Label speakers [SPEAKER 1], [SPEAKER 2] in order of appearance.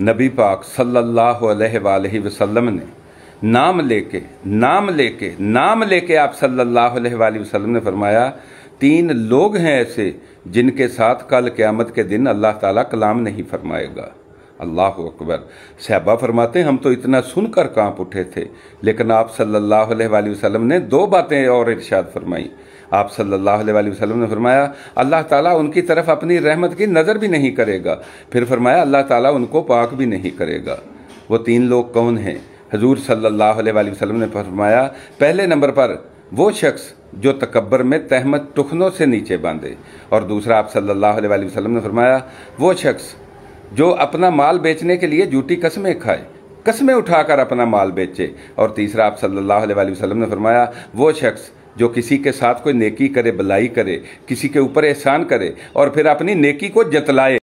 [SPEAKER 1] नबी पाक सल्लल्लाहु अलैहि वसल्लम ने नाम लेके नाम लेके नाम लेके आप सल्लल्लाहु अलैहि वसल्लम ने फरमाया, तीन लोग हैं ऐसे जिनके साथ कल क़यामत के दिन अल्लाह ताला कलाम नहीं फरमाएगा। अल्लाह अकबर। सहबा फरमाते, हम तो इतना सुनकर काँप उठे थे, लेकिन आप सल्लल्लाहु अलैहि वसल्लम ने दो बातें और इरशाद फरमाई। आप सल्लल्लाहु अलैहि वसल्लम ने फरमाया, अल्लाह ताला उनकी तरफ़ अपनी रहमत की नज़र भी नहीं करेगा। फिर फरमाया, अल्लाह ताला उनको पाक भी नहीं करेगा। वो तीन लोग कौन हैं? हजूर सल्लल्लाहु अलैहि वसल्लम ने फरमाया, पहले नंबर पर वो शख्स जो तकबर में तहमत टुखनों से नीचे बांधे। और दूसरा आप सल्लल्लाहु अलैहि वसल्लम ने फरमाया, वो शख्स जो अपना माल बेचने के लिए जूटी कस्में खाए, कस्में उठाकर अपना माल बेचे। और तीसरा, आप सल्लल्लाहु अलैहि वसल्लम ने फरमाया, वो शख्स जो किसी के साथ कोई नेकी करे भलाई करे, किसी के ऊपर एहसान करे और फिर अपनी नेकी को जतलाए।